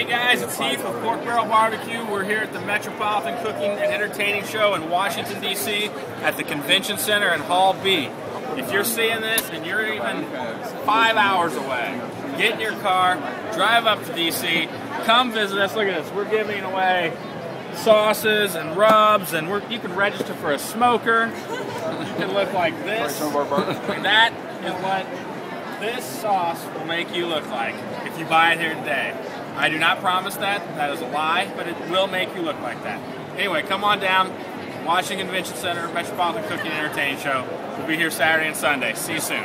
Hey guys, it's Heath with Pork Barrel Barbecue. We're here at the Metropolitan Cooking and Entertaining Show in Washington, D.C. at the Convention Center in Hall B. If you're seeing this and you're even five hours away, get in your car, drive up to D.C., come visit us. Look at this. We're giving away sauces and rubs, and we're, you can register for a smoker. You can look like this. that is what this sauce will make you look like if you buy it here today. I do not promise that. That is a lie, but it will make you look like that. Anyway, come on down. Washington Convention Center, Metropolitan Cooking and Entertaining Show. We'll be here Saturday and Sunday. See you soon.